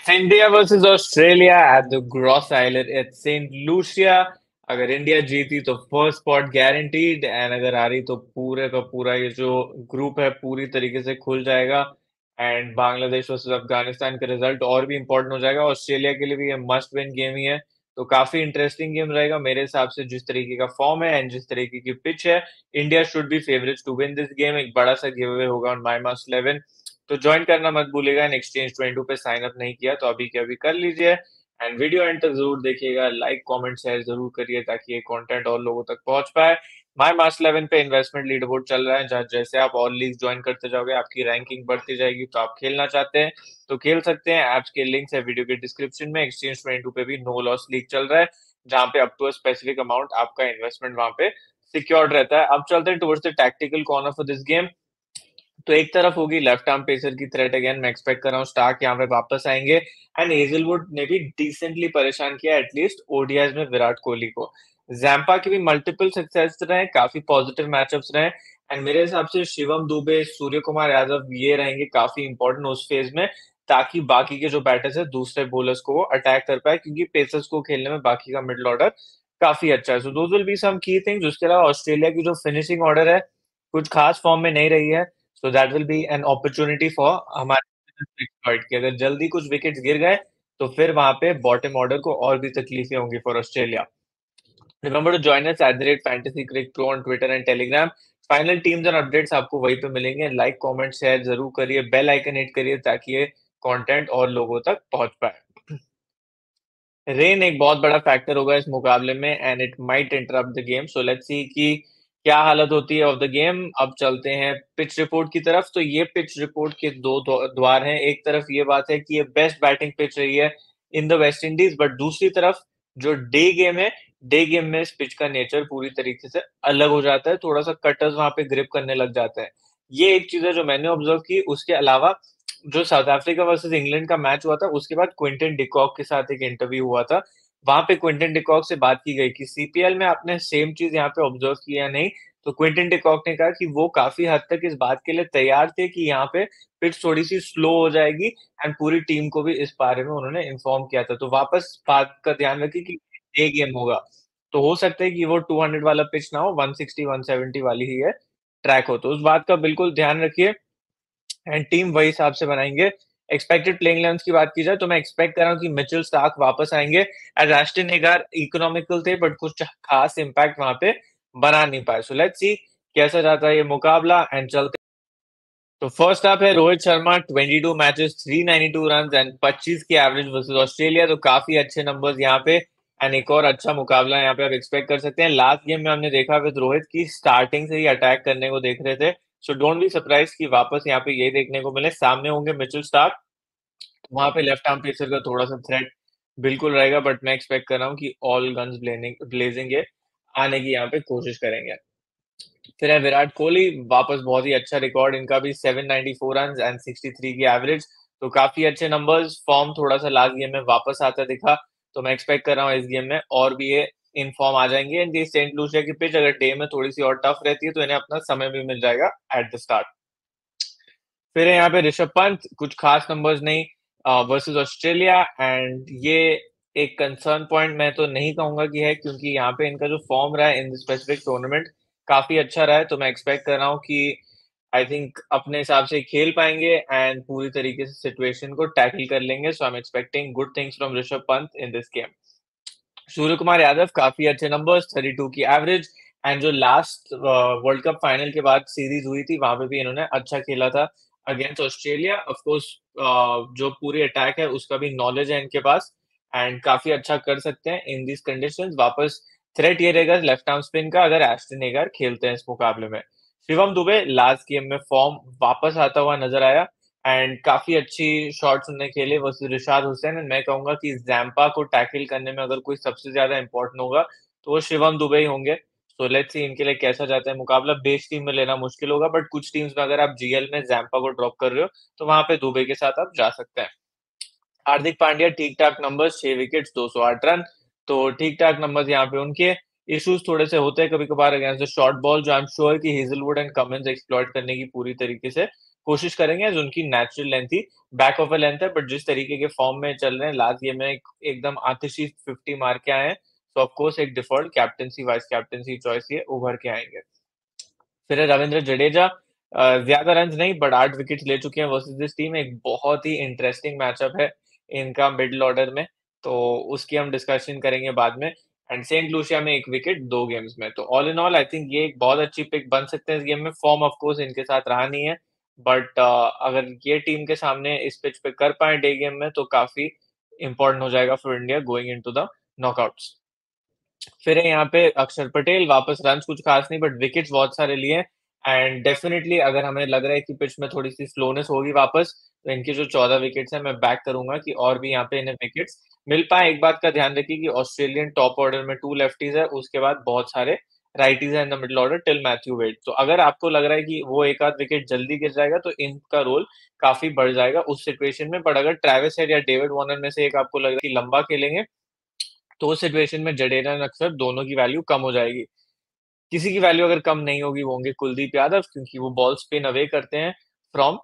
It's India versus Australia at the Gross Island at St. Lucia. अगर India जीती तो first spot guaranteed and अगर आ रही तो पूरे का पूरा ये जो ग्रुप है पूरी तरीके से खुल जाएगा एंड बांग्लादेश वर्सेस अफ़गानिस्तान का रिज़ल्ट और भी इंपॉर्टेंट हो जाएगा ऑस्ट्रेलिया के लिए भी ये मस्ट विन गेम ही है तो काफ़ी इंटरेस्टिंग गेम रहेगा मेरे हिसाब से, जिस तरीके का फॉर्म है एंड जिस तरीके की पिच है India should be favourite to win this game एक बड़ा सा गिव अवे होगा ऑन माई मास्ट इलेवन तो ज्वाइन करना मत भूलिएगा एंड एक्सचेंज ट्वेंटी पे साइन अप नहीं किया तो अभी के अभी कर लीजिए। एंड वीडियो एंड तक ज़रूर देखिएगा लाइक कमेंट शेयर ज़रूर करिए ताकि ये कंटेंट और लोगों तक पहुँच पाए। माई मास्ट इलेवन पे इन्वेस्टमेंट लीड बोर्ड चल रहा है, जहाँ जैसे आप और लीग ज्वाइन करते जाओगे, आपकी रैंकिंग बढ़ती जाएगी तो आप खेलना चाहते हैं तो खेल सकते हैं। एप्स के लिंक्स है वीडियो के डिस्क्रिप्शन में एक्सचेंज ट्वेंटी पे भी नो लॉस लीग चल रहा है, जहाँ पे अप टू स्पेसिफिक अमाउंट आपका इन्वेस्टमेंट वहाँ पे सिक्योर्ड रहता है। अब चलते हैं towards the tactical corner for this game तो एक तरफ़ होगी लेफ़्ट आर्म पेसर की थ्रेट अगेन मैं एक्सपेक्ट कर रहा हूँ स्टार्क यहाँ पे वापस आएँगे। एंड हेजलवुड ने भी डिसेंटली परेशान किया एटलीस्ट ओडीआई में विराट कोहली को। जैम्पा के भी मल्टीपल सक्सेस रहे, काफ़ी पॉजिटिव मैचअप्स रहे। एंड मेरे हिसाब से शिवम, दुबे सूर्य कुमार यादव, ये रहेंगे काफ़ी इंपॉर्टेंट उस फ़ेज़ में, ताकि बाकी के जो बैटर्स है, दूसरे बोलर्स को वो अटैक कर पाए, क्योंकि पेसर्स को खेलने में बाकी का मिडल ऑर्डर काफ़ी अच्छा है। So those will be some key things उसके अलावा ऑस्ट्रेलिया की जो फिनिशिंग ऑर्डर है, कुछ खास फॉर्म में नहीं रही है। So that will be an opportunity for हमारे अगर जल्दी कुछ विकेट्स गिर गए तो फिर वहाँ पे बॉटम ऑर्डर को और भी तकलीफें होंगी for Australia remember to us at the rate Fantasy Crick Pro on Twitter and Telegram final teams and updates आपको वहीं पे मिलेंगे। लाइक कमेंट शेयर ज़रूर करिए। बेल आइकन हिट करिए ताकि ये कंटेंट और लोगों तक पहुँच पाए। रेन एक बहुत बड़ा फैक्टर होगा इस मुकाबले में and it might interrupt the game so let's see कि क्या हालत होती है ऑफ़ द गेम अब चलते हैं पिच रिपोर्ट की तरफ़। तो ये पिच रिपोर्ट के दो द्वार हैं। एक तरफ़ ये बात है कि ये बेस्ट बैटिंग पिच रही है in the West Indies but दूसरी तरफ़ जो डे गेम है डे गेम में इस पिच का नेचर पूरी तरीके से अलग हो जाता है। थोड़ा सा कटर्स वहाँ पे ग्रिप करने लग जाता है। ये एक चीज़ है जो मैंने ऑब्ज़र्व की। उसके अलावा जो साउथ अफ्रीका वर्सेस इंग्लैंड का मैच हुआ था, उसके बाद क्विंटन डिकॉक के साथ एक इंटरव्यू हुआ था। वहाँ पे क्विंटन डिकॉक से बात की गई कि सीपीएल में आपने सेम चीज़ यहाँ पे ऑब्ज़र्व किया नहीं तो क्विंटन डिकॉक ने कहा कि वो काफ़ी हद तक इस बात के लिए तैयार थे कि यहाँ पे पिच थोड़ी सी स्लो हो जाएगी एंड पूरी टीम को भी इस बारे में उन्होंने इन्फॉर्म किया था। तो वापस बात का ध्यान रखिए कि डे गेम होगा। तो हो सकता है कि वो 200 वाला पिच ना हो 160 170 वाली ही है ट्रैक हो। तो उस बात का बिल्कुल ध्यान रखिए एंड टीम वही हिसाब से बनाएँगे। एक्सपेक्टेड प्लेइंग इलेवन की बात की जाए तो मैं एक्सपेक्ट कर रहा हूँ कि मिचेल स्टार्क वापस आएँगे। एज एस्टन एगार इकोनॉमिकल थे बट कुछ खास इम्पैक्ट वहाँ पे बना नहीं पाए। सो लेट्स सी कैसा जाता है ये मुकाबला एंड चलते तो फ़र्स्ट आप है, Rohit Sharma 22 matches 392 run and 25 की एवरेज वर्सेस ऑस्ट्रेलिया तो काफ़ी अच्छे नंबर्स यहाँ पे एंड एक और अच्छा मुकाबला यहाँ पे आप एक्सपेक्ट कर सकते हैं। लास्ट गेम में हमने देखा विद रोहित की स्टार्टिंग से ही अटैक करने को देख रहे थे। सो डोंट बी सरप्राइज़ कि वापस यहाँ पे ये देखने को मिले। सामने होंगे मिचल स्टार्क वहाँ पे लेफ़्ट आर्म पेसर का थोड़ा सा थ्रेट बिल्कुल रहेगा बट मैं एक्सपेक्ट कर रहा हूँ कि ऑल गन्स ब्लेजिंग आने की यहाँ पे कोशिश करेंगे। फिर है विराट कोहली। वापस बहुत ही अच्छा रिकॉर्ड इनका भी 794 रन एंड 63 की एवरेज तो काफ़ी अच्छे नंबर्स फॉर्म थोड़ा सा लास्ट गेम में वापस आता दिखा। तो मैं एक्सपेक्ट कर रहा हूँ इस गेम में और भी ये इन फॉर्म आ जाएँगे। एंड ये सेंट लूसिया की पिच अगर डे में थोड़ी सी और टफ रहती है तो इन्हें अपना समय भी मिल जाएगा एट द स्टार्ट फिर यहाँ पे ऋषभ पंत कुछ खास नंबर्स नहीं वर्सेस ऑस्ट्रेलिया एंड ये एक कंसर्न पॉइंट मैं तो नहीं कहूँगा कि है, क्योंकि यहाँ पे इनका जो फॉर्म रहा है इन स्पेसिफिक टूर्नामेंट काफ़ी अच्छा रहा है। तो मैं एक्सपेक्ट कर रहा हूँ कि आई थिंक अपने हिसाब से खेल पाएँगे एंड पूरी तरीके से सिचुएशन को टैकल कर लेंगे। So I am expecting good things from Rishabh Pant in this game Surya Kumar Yadav काफ़ी अच्छे नंबर्स 32 की एवरेज एंड जो लास्ट वर्ल्ड कप फाइनल के बाद सीरीज़ हुई थी, वहाँ पे भी इन्होंने अच्छा खेला था अगेंस्ट ऑस्ट्रेलिया ऑफ़ कोर्स जो पूरी अटैक है, उसका भी नॉलेज है इनके पास एंड काफ़ी अच्छा कर सकते हैं इन दिस कंडीशन वापस थ्रेट ये रहेगा लेफ़्ट आर्म स्पिन का, अगर एस्टन खेलते हैं इस मुकाबले में। शिवम दुबे लास्ट गेम में फॉर्म वापस आता हुआ नज़र आया। एंड काफ़ी अच्छी शॉट्स उन्होंने खेले वर्सेस रिशाद हुसैन एंड मैं कहूँगा कि जैम्पा को टैकल करने में अगर कोई सबसे ज़्यादा इंपॉर्टेंट होगा तो वो शिवम दुबे ही होंगे। तो लेट्स सी इनके लिए कैसा जाता है। मुकाबला बेस टीम में लेना मुश्किल होगा बट कुछ टीम्स में अगर आप जीएल में जैम्पा को ड्रॉप कर रहे हो तो वहाँ पे दुबे के साथ आप जा सकते हैं। हार्दिक पांड्या ठीक ठाक नंबर छह विकेट दो सौ आठ रन। तो ठीक ठाक नंबर यहाँ पे उनके। इश्यूज़ थोड़े से होते हैं कभी कभार अगेंस्ट शॉर्ट बॉल जो आई एम श्योर कि हेजलवुड एंड कमेंस एक्सप्लॉइट करने की पूरी तरीके से कोशिश करेंगे एज़ उनकी नेचुरल लेंथ ही बैक ऑफ़ अ लेंथ है, बट जिस तरीके के फॉर्म में चल रहे हैं, लास्ट गेम में एक एकदम आतिशी 50 मार के आए हैं, तो ऑफकोर्स एक default captaincy, vice captaincy choice ये उभर के आएँगे फिर रविंद्र जडेजा ज़्यादा रन्स नहीं बट आठ विकेट ले चुके हैं वर्सेस दिस टीम एक बहुत ही इंटरेस्टिंग मैचअप है इनका मिडल ऑर्डर में, तो उसकी हम डिस्कशन करेंगे बाद में एंड सेंट लूसिया में एक विकेट दो गेम्स में। तो all in all I think ये एक बहुत अच्छी पिक बन सकते हैं इस गेम में, फॉर्म ऑफ़ कोर्स इनके साथ रहा नहीं है, बट uh, अगर ये टीम के सामने इस पिच पे कर पाएँ डे गेम में तो काफ़ी इम्पोर्टेंट हो जाएगा for India going into the knockouts. फिर यहाँ पे अक्षर पटेल, वापस रन्स कुछ खास नहीं बट विकेट्स बहुत सारे लिए एंड डेफिनेटली अगर हमें लग रहा है कि पिच में थोड़ी-सी स्लोनेस होगी वापस, तो इनके जो 14 विकेट्स हैं मैं बैक करूँगा कि और भी यहाँ पे इन्हें विकेट्स मिल पाए एक बात का ध्यान रखिए कि ऑस्ट्रेलियन टॉप ऑर्डर में टू लेफ्टीज़ है, उसके बाद बहुत सारे राइटीज़ हैं in the middle order till Matthew Wade. तो अगर आपको लग रहा है कि वो एक आध विकेट जल्दी गिर जाएगा, तो इनका रोल काफ़ी बढ़ जाएगा उस सिचुएशन में। बट अगर ट्रेविस हेड या डेविड वार्नर में से एक आपको लग रहा है कि लंबा खेलेंगे, तो उस सिचुएशन में जडेजा एंड अक्षर दोनों की वैल्यू कम हो जाएगी। किसी की वैल्यू अगर कम नहीं होगी, वो होंगे कुलदीप यादव क्योंकि वो बॉल स्पिन अवे करते हैं from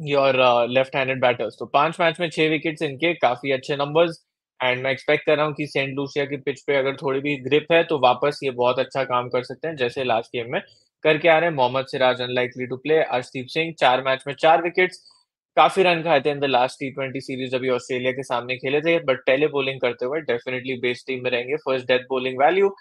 your left handed batters. तो पाँच मैच में छह विकेट्स इनके काफ़ी अच्छे नंबर्स एंड मैं एक्सपेक्ट कर रहा हूँ कि सेंट लूसिया की पिच पे अगर थोड़ी भी ग्रिप है, तो वापस ये बहुत अच्छा काम कर सकते हैं, जैसे लास्ट गेम में करके आ रहे हैं। Mohammed Siraj unlikely to play, Arshdeep Singh चार मैच में चार विकेट्स, काफ़ी रन खाए थे इन द लास्ट टी20 सीरीज़ अभी ऑस्ट्रेलिया के सामने खेले थे, बट पहले बॉलिंग करते हुए डेफिनेटली बेस्ट टीम में रहेंगे, first death bowling value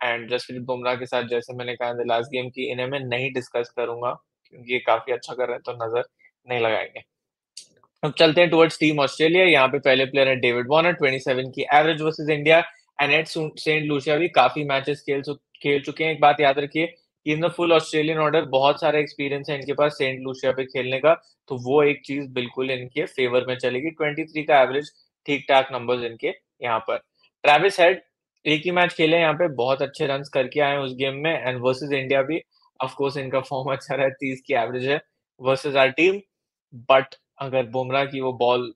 and Jasprit Bumrah के साथ जैसे मैंने कहा द लास्ट गेम की इन्हें मैं नहीं डिस्कस करूँगा क्योंकि ये काफ़ी अच्छा कर रहे हैं, तो नज़र नहीं लगाएँगे। अब चलते हैं टुवर्ड्स टीम ऑस्ट्रेलिया, यहाँ पे पहले प्लेयर है डेविड वार्नर 27 की average versus India and at Saint Lucia भी काफ़ी मैचेस खेल खेल चुके हैं। एक बात याद रखिए, in the full Australian order बहुत सारा एक्सपीरियंस है इनके पास सेंट लूसिया पे खेलने का, तो वो एक चीज़ बिल्कुल इनके फेवर में चलेगी। 23 का एवरेज ठीक-ठाक नंबर्स इनके यहाँ पर। ट्रेविस हेड एक ही मैच खेले यहाँ पे, बहुत अच्छे रन्स करके आए उस गेम में। एंड वर्सेज इंडिया भी ऑफ़ कोर्स इनका फॉर्म अच्छा रहा है, 30 की एवरेज है। वर्सेज आर टीम, बट अगर बुमराह की वो बॉल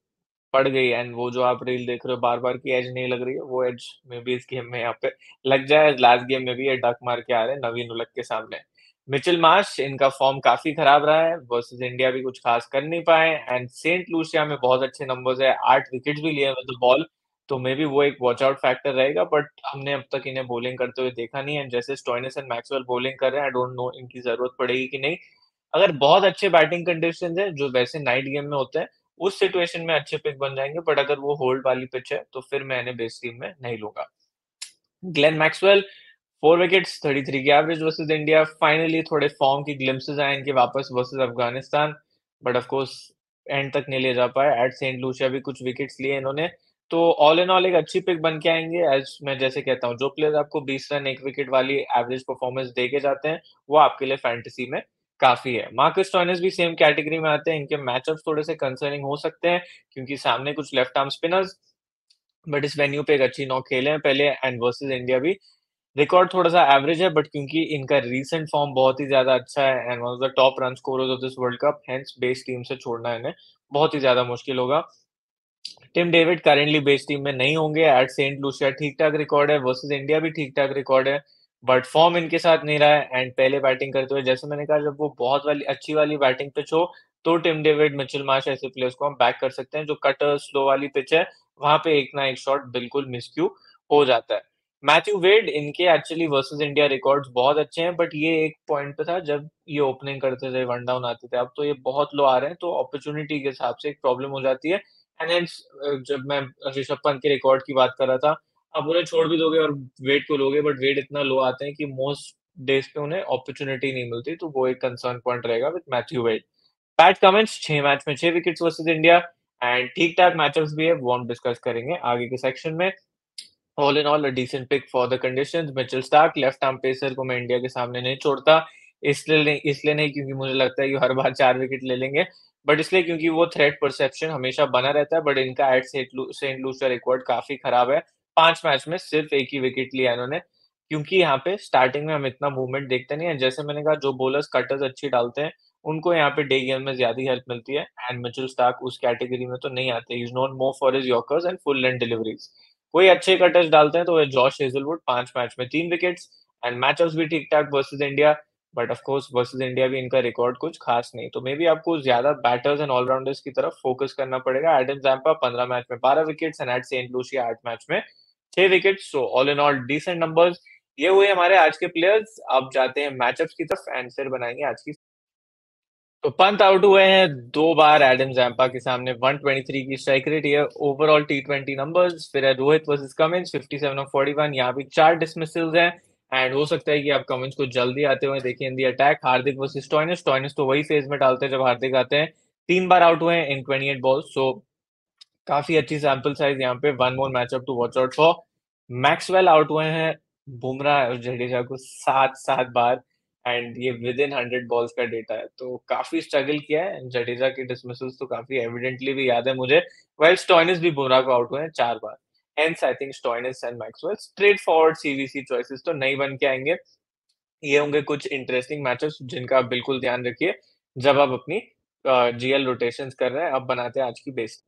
पड़ गई एंड वो जो आप रील देख रहे हो बार-बार की एज नहीं लग रही है, वो एज मे बी इस गेम में यहाँ पे लग जाए। लास्ट गेम में भी ये डक मार के आ रहे हैं नवीन उलक के सामने। मिचेल मार्श इनका फॉर्म काफ़ी खराब रहा है, वर्सेस इंडिया भी कुछ खास कर नहीं पाए एंड सेंट लूसिया में बहुत अच्छे नंबर्स है, आठ विकेट भी लिए विद बॉल, तो मे बी वो एक वॉच आउट फैक्टर रहेगा, बट हमने अब तक इन्हें बॉलिंग करते हुए देखा नहीं है। जैसे स्टोइनिस एंड मैक्सवेल बॉलिंग कर रहे हैं, आई डोंट नो इनकी ज़रूरत पड़ेगी कि नहीं। अगर बहुत अच्छे बैटिंग कंडीशन है जो वैसे नाइट गेम में होते हैं, उस सिचुएशन में अच्छे पिक बन जाएँगे, बट अगर वो होल्ड वाली पिच है, तो फिर मैं इन्हें बेस टीम में नहीं लूँगा। ग्लेन मैक्सवेल 4 विकेट्स, 33 की एवरेज वर्सेस इंडिया, फाइनली थोड़े फॉर्म की ग्लिम्पसेस आए इनके वापस versus Afghanistan, but of course end तक नहीं ले जा पाए। एट सेंट लूसिया भी कुछ विकेट्स लिए इन्होंने, तो ऑल इन ऑल एक अच्छी पिक बन के आएँगे एज़ मैं जैसे कहता हूँ, जो प्लेयर आपको 20 रन एक विकेट वाली एवरेज परफॉर्मेंस दे के जाते हैं, वो आपके लिए फैंटेसी में काफ़ी है। मार्कस स्टोइनिस भी सेम कैटेगरी में आते हैं, इनके मैचअप थोड़े से कंसर्निंग हो सकते हैं, क्योंकि सामने कुछ लेफ़्ट आर्म स्पिनर्स, बट इस वेन्यू पे एक अच्छी नॉक खेले हैं पहले एंड वर्सेस इंडिया भी। रिकॉर्ड थोड़ा-सा एवरेज है, बट क्योंकि इनका रीसेंट फॉर्म बहुत ही ज़्यादा अच्छा है and one of the top run scorers of this world cup, hence base team से छोड़ना इन्हें बहुत ही ज़्यादा मुश्किल होगा। Tim David currently base team में नहीं होंगे, एट सेंट लूसिया ठीक-ठाक रिकॉर्ड है, वर्सेस इंडिया भी ठीक-ठाक रिकॉर्ड है, बट फॉर्म इनके साथ नहीं रहा है एंड पहले बैटिंग करते हुए जैसे मैंने कहा जब वो बहुत वाली अच्छी वाली बैटिंग पिच हो, तो टिम डेविड, मिचेल मार्श ऐसे प्लेयर्स को हम बैक कर सकते हैं। जो कटर स्लो वाली पिच है, वहाँ पे एक ना एक शॉट बिल्कुल मिसक्यू हो जाता है। मैथ्यू वेड इनके एक्चुअली वर्सेस इंडिया रिकॉर्ड्स बहुत अच्छे हैं, बट ये एक पॉइंट पे था जब ये ओपनिंग करते थे, वन डाउन आते थे, अब तो ये बहुत लो आ रहे हैं, तो अपॉर्चुनिटी के हिसाब से एक प्रॉब्लम हो जाती है एंड जब मैं ऋषभ पंत के रिकॉर्ड की बात कर रहा था, आप उन्हें छोड़ भी दोगे और वेट को लोगे, बट वेट इतना लो आते हैं कि मोस्ट डेज़ पे उन्हें अपॉर्च्युनिटी नहीं मिलती, तो वो एक कंसर्न पॉइंट रहेगा with Matthew Wade Pat Cummins 6 match में 6 विकेट्स वर्सेस इंडिया एंड ठीक-ठाक मैचअप्स भी है, वो हम डिस्कस करेंगे आगे के सेक्शन में। All in all a decent pick for the conditions. Mitchell Starc left arm pacer को मैं इंडिया के सामने नहीं छोड़ता, इसलिए इसलिए नहीं क्योंकि मुझे लगता है कि हर बार चार विकेट ले लेंगे, बट इसलिए क्योंकि वो थ्रेट परसेप्शन हमेशा बना रहता है, बट इनका at Saint Lu Saint Lucia record काफ़ी खराब है। 5 मैच में सिर्फ़ एक ही विकेट लिया इन्होंने, क्योंकि यहाँ पे स्टार्टिंग में हम इतना मूवमेंट देखते नहीं है जैसे मैंने कहा जो बॉलर्स कटर्स अच्छी डालते हैं, उनको यहाँ पे डे गेम में ज़्यादा हेल्प मिलती है एंड मिचेल स्टार्क उस कैटेगरी में तो नहीं आते। Is known more for his yorkers and full length deliveries. कोई अच्छे कटर्स डालते हैं तो जॉश हेज़लवुड पाँच मैच में तीन विकेट्स एंड मैचअप्स भी ठीक-ठाक versus India, but of course versus India भी इनका रिकॉर्ड कुछ खास नहीं। तो मे बी आपको ज़्यादा बैटर्स एंड ऑल-राउंडर्स की तरफ़ फोकस करना पड़ेगा। एडम ज़ैम्पा 15 मैच में 12 wickets and at Saint Lucia आठ मैच में 6 wicket so all in all decent. ये हुए हमारे आज के प्लेयर्स। अब जाते हैं मैचअप्स की तरफ़ एंड फिर बनाएँगे आज की तो पंत आउट हुए हैं दो बार एडम ज़ैम्पा के सामने 123 की स्ट्राइक रेट है ओवरऑल टी20 नंबर्स फिर है रोहित वर्सेस कमिंस 57 ऑफ़ 41 यहाँ भी चार डिसमिसल्स हैं एंड हो सकता है कि आप कमिंस को जल्दी आते हुए देखिए in the attack Hardik versus Stoinis Stoinis तो वही फ़ेज़ में डालते हैं जब हार्दिक आते हैं, तीन बार आउट हुए हैं इन 28 बॉल्स सो काफ़ी अच्छी सैंपल साइज़ यहाँ पे one more matchup to watch out for Maxwell out हुए हैं, बुमराह और जडेजा को सात सात बार एंड ये विद इन हंड्रेड बॉल्स का डेटा है। तो काफ़ी स्ट्रगल किया है। जडेजा की डिसमिसल्स तो काफ़ी एविडेंटली भी याद है मुझे। वेल स्टॉइनिस भी बुमराह को आउट हुए हैं चार बार। Hence I think Stoinis and Maxwell straightforward CVC choices तो नहीं बन के आएँगे। ये होंगे कुछ इंटरेस्टिंग मैचेस जिनका आप बिल्कुल ध्यान रखिए। जब आप अपनी जीएल रोटेशंस कर रहे हैं, अब बनाते हैं आज की बेस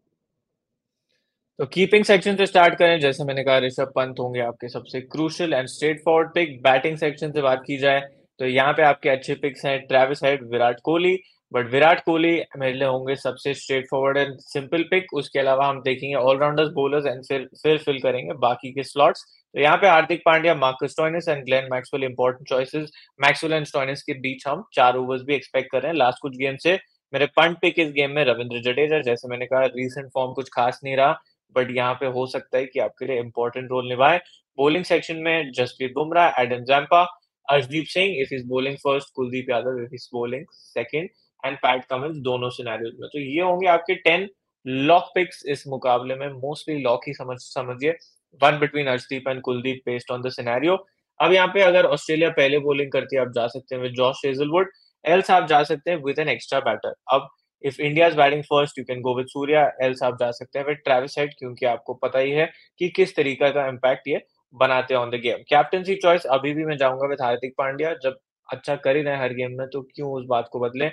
तो कीपिंग सेक्शन से स्टार्ट करें। जैसे मैंने कहा, ऋषभ पंत होंगे आपके सबसे crucial and straightforward pick batting section से बात की जाए तो यहाँ पे आपके अच्छे पिक्स हैं Travis Head Virat Kohli. But Virat Kohli मेरे लिए होंगे सबसे straight forward and simple pick उसके अलावा हम देखेंगे ऑलराउंडर्स बोलर्स एंड फिर फिर फिल करेंगे बाकी के स्लॉट्स तो यहाँ पे Hardik Pandya, Marcus Stoinis and Glenn Maxwell important choices Maxwell and Stoinis के बीच हम चार ओवर्स भी एक्सपेक्ट कर रहे हैं लास्ट कुछ गेम से। मेरे पंट पिक इस गेम में रविंद्र जडेजा, जैसे मैंने कहा रीसेंट फॉर्म कुछ खास नहीं रहा। बट यहाँ पे हो सकता है कि आपके लिए इंपॉर्टेंट रोल निभाए। बोलिंग सेक्शन में Jasprit Bumrah Adam Zampa Arshdeep Singh if is bowling first Kuldeep Yadav if is bowling second and Pat Cummins दोनों सिनेरियोज में। तो ये होंगे आपके टेन लॉक पिक्स इस मुकाबले में। मोस्टली लॉक ही समझ, समझिए। One between Arshdeep and Kuldeep based on the scenario अब यहाँ पे अगर ऑस्ट्रेलिया पहले बॉलिंग करती है, आप जा सकते हैं विद जॉश हेजलवुड एल्स आप जा सकते हैं विद एन एक्स्ट्रा बैटर अब if India is batting first you can go with Surya else आप जा सकते हैं विद ट्रेविस हेड क्योंकि आपको पता ही है कि किस तरीका का इम्पैक्ट ये बनाते हैं on the game captaincy choice अभी भी मैं जाऊँगा विद हार्दिक पांड्या, जब अच्छा कर ही रहे हर गेम में तो क्यों उस बात को बदले?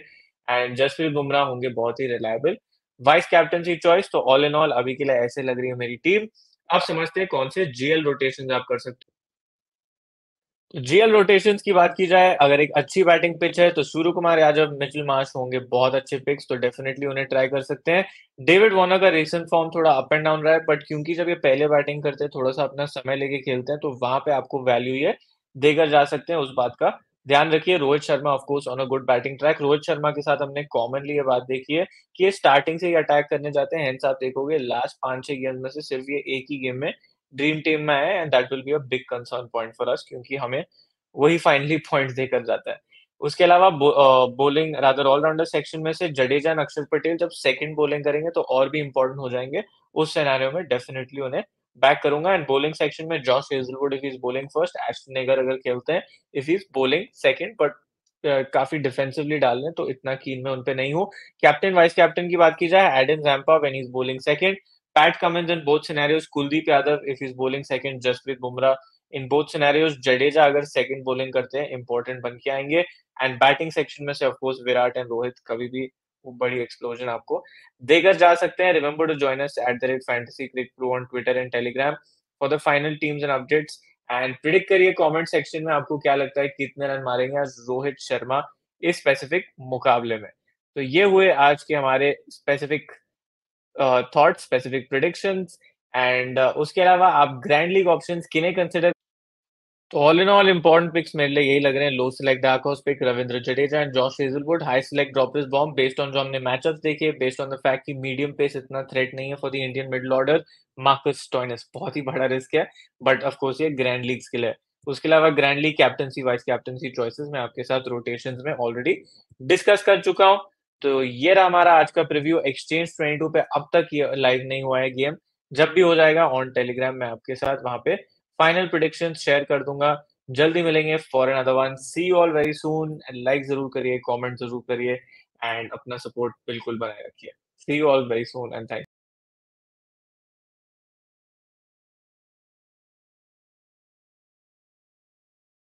एंड जसप्रीत बुमराह होंगे बहुत ही रिलायबल वाइस कैप्टनसी चॉइस तो ऑल इन ऑल अभी के लिए ऐसे लग रही है मेरी टीम आप समझते हैं कौन से जीएल रोटेशन आप कर सकते जीएल रोटेशंस की बात की जाए, अगर एक अच्छी बैटिंग पिच है तो सूर्य कुमार यादव मिचिल मार्श होंगे बहुत अच्छे पिक्स तो डेफिनेटली उन्हें ट्राई कर सकते हैं। डेविड वॉर्नर का रिसेंट फॉर्म थोड़ा अप एंड डाउन रहा है बट क्योंकि जब ये पहले बैटिंग करते हैं, थोड़ा सा अपना समय लेके खेलते हैं तो वहाँ पे आपको वैल्यू ये देकर जा सकते हैं उस बात का। ध्यान रखिए, Rohit Sharma of course on a good batting track Rohit Sharma के साथ हमने कॉमनली ये बात देखी है कि ये स्टार्टिंग से ही अटैक करने जाते हैं। हेंस आप देखोगे लास्ट पाँच छह गेम में से सिर्फ़ ये एक ही गेम में ड्रीम टीम में है and that will be a big concern point for us क्योंकि हमें वही फाइनली पॉइंट देकर जाता है। उसके अलावा बॉलिंग रादर ऑलराउंडर सेक्शन में से जडेजा एंड अक्षर पटेल जब सेकंड बॉलिंग करेंगे तो और भी इंपॉर्टेंट हो जाएँगे। उस सिनेरियो में डेफिनेटली उन्हें बैक करूँगा। एंड बॉलिंग सेक्शन में Josh Hazlewood if is bowling first Ashton Agar अगर खेलते हैं if is bowling second but काफ़ी डिफेंसिवली डाल रहे तो इतना कीन में उनपे नहीं हूँ। कैप्टन वाइस कैप्टन की बात की जाए Adam Zampa when is bowling second Pat Cummins in both scenarios Kuldeep Yadav if is bowling second Jasprit Bumrah in both scenarios Jadeja अगर सेकंड बॉलिंग करते हैं इंपॉर्टेंट बन के आएँगे। एंड बैटिंग सेक्शन में से of course Virat and Rohit कभी भी बड़ी एक्सप्लोजन आपको देकर जा सकते हैं। Remember to join us at the rate Fantasy Crick Pro on Twitter and Telegram for the final teams and updates and predict करिए कमेंट सेक्शन में आपको क्या लगता है, कितने रन मारेंगे रोहित शर्मा इस स्पेसिफिक मुकाबले में। तो ये हुए आज के हमारे specific thought specific predictions and उसके अलावा आप ग्रैंड लीग ऑप्शंस किन्हें कंसिडर तो all in all important picks मेरे लिए यही लग रहे हैं। Low select dark house pick Ravindra Jadeja and Josh Hazlewood high select drop this bomb based on जो हमने मैचअप्स देखे बेस्ड ऑन द फैक्ट कि मीडियम पेस इतना थ्रेट नहीं है for the Indian middle order Marcus Stoinis बहुत ही बड़ा रिस्क है बट ऑफ़ कोर्स ये ग्रैंड लीग्स के लिए। उसके अलावा grand league captaincy vice captaincy choices मैं आपके साथ रोटेशन में ऑलरेडी डिस्कस कर चुका हूँ। तो ये रहा हमारा आज का प्रीव्यू एक्सचेंज 22 पे अब तक ये लाइव नहीं हुआ है गेम जब भी हो जाएगा ऑन टेलीग्राम में आपके साथ वहाँ पे फाइनल प्रोडिक्शन शेयर कर दूँगा। जल्दी मिलेंगे for another one see all very soon like ज़रूर करिए कॉमेंट ज़रूर करिए। एंड अपना सपोर्ट बिल्कुल बनाए रखिए। See all very soon and thank